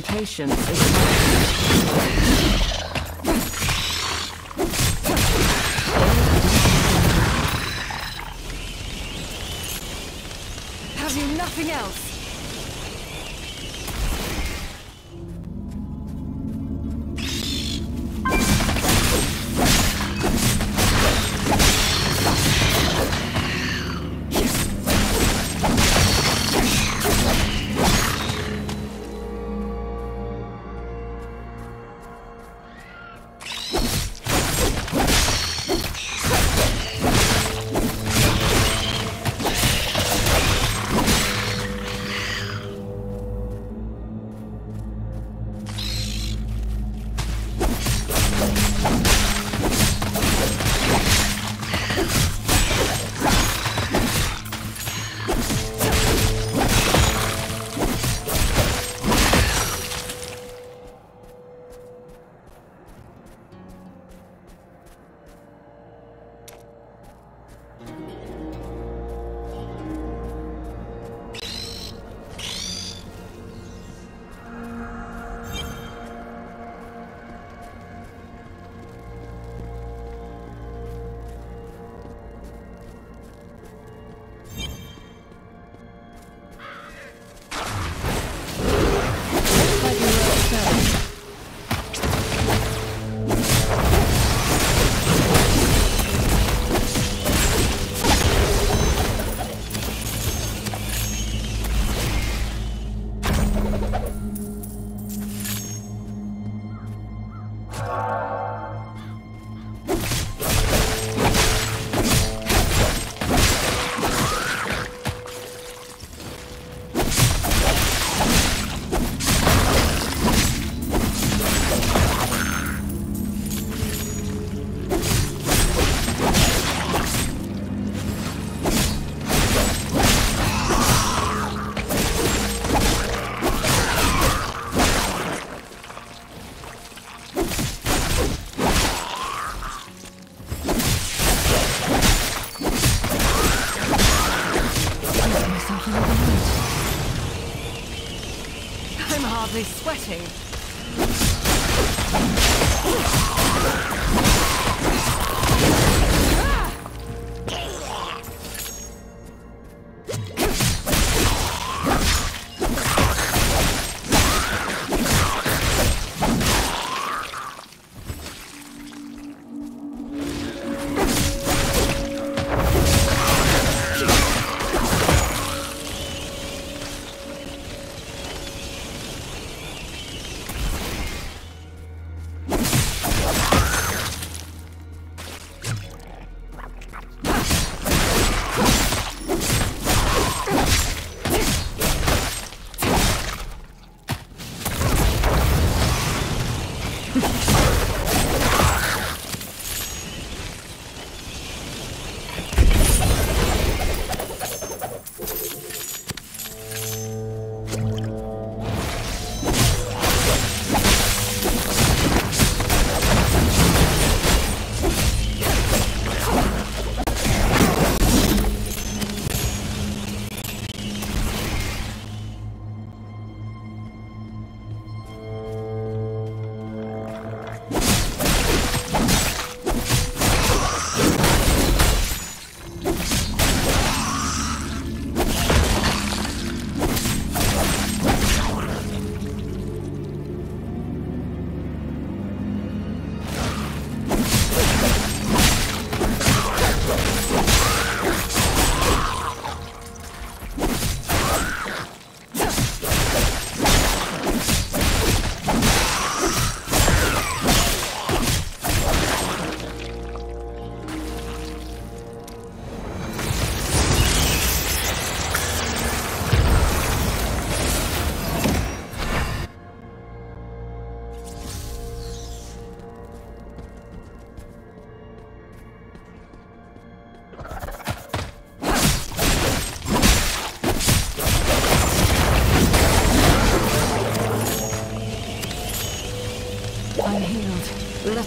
Impatience is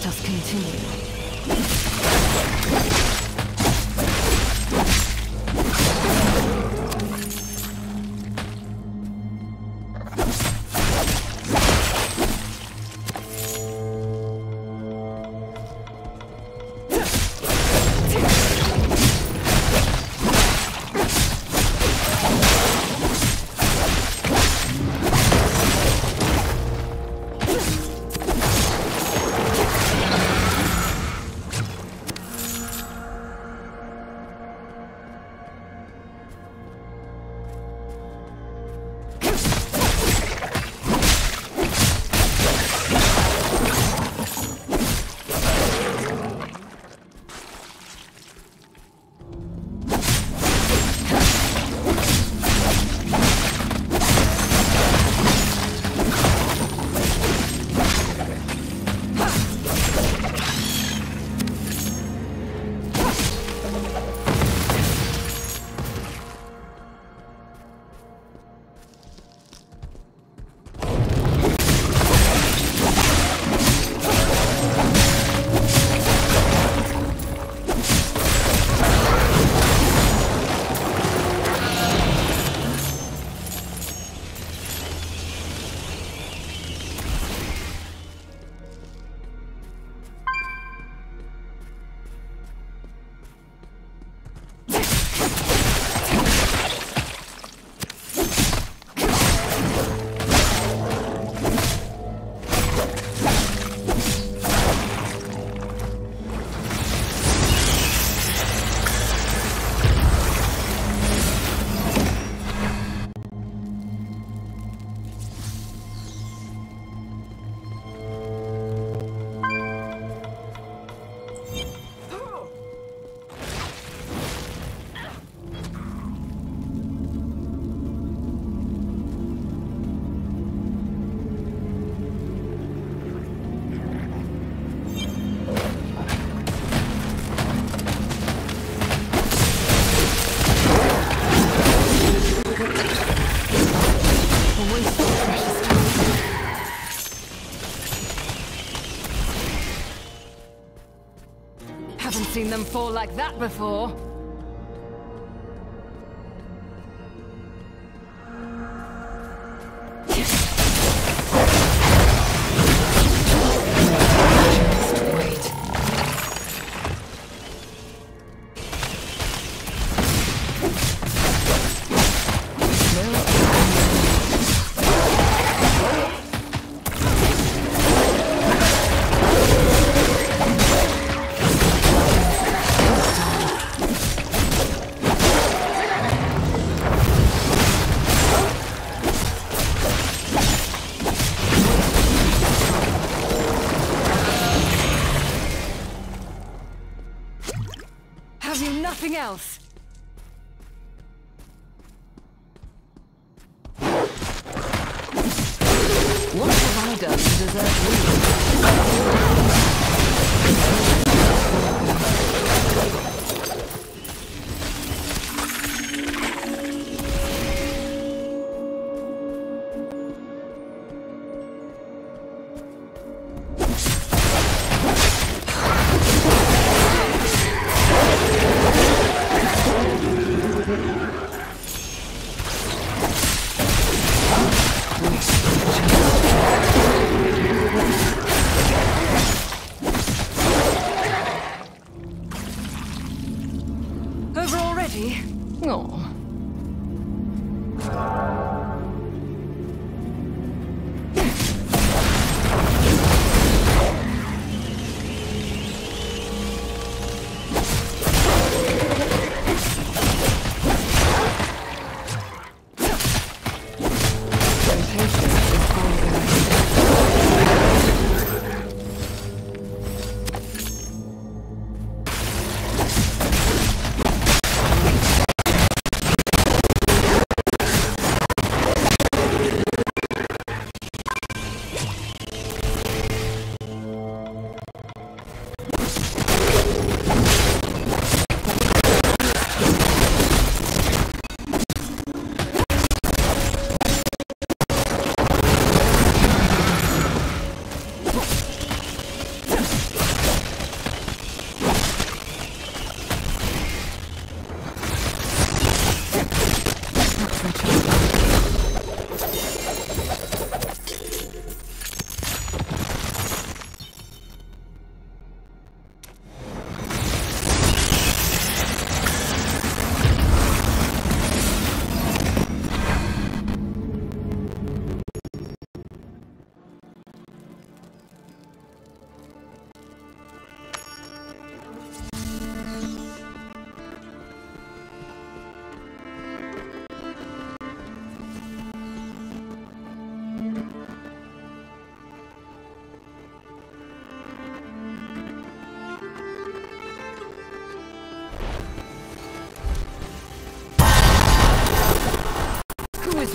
us continue. I haven't seen them fall like that before. I done 哦。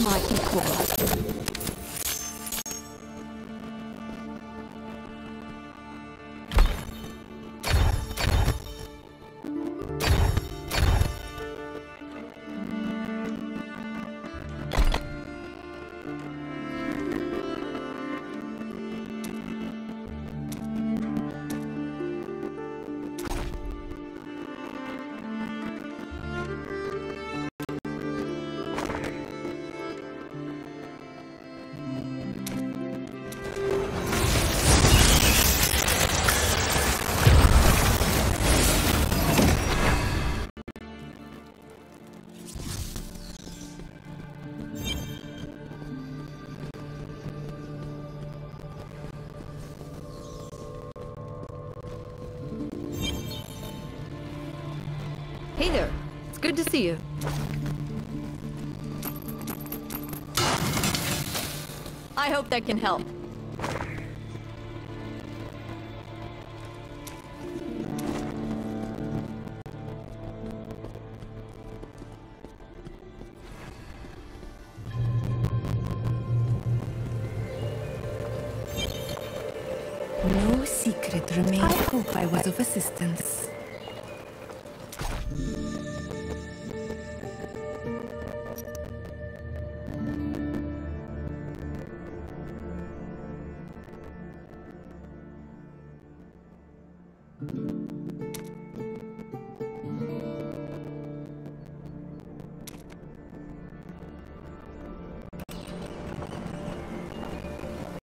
My Hey there. It's good to see you. I hope that can help. No secret remains. I hope I was of assistance.